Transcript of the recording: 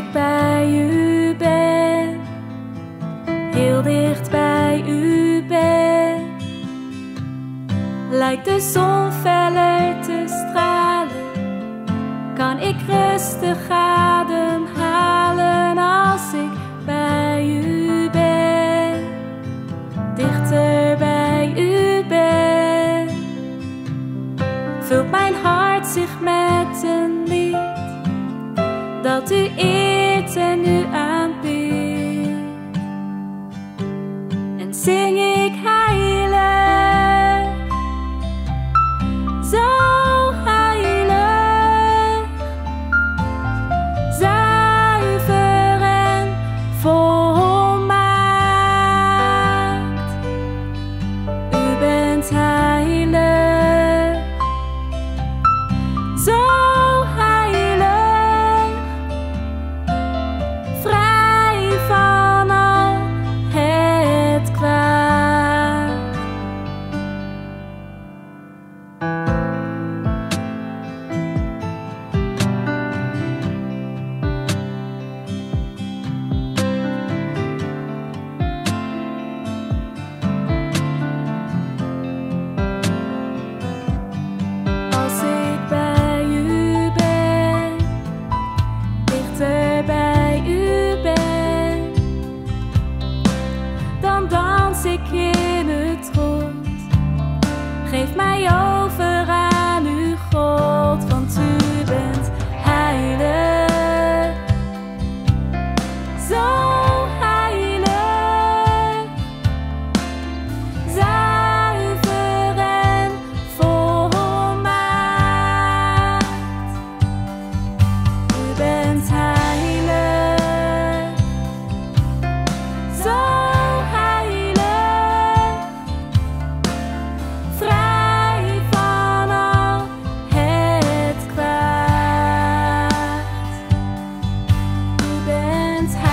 ik bij u ben, heel dicht bij u ben, lijkt de zon feller te stralen, kan ik rustig ademhalen als ik bij u ben, dichter bij u ben. Vult mijn hart zich met een lied dat u zuiver en volmaakt. U bent heilig. ik in het rond. Geef mij ook. friends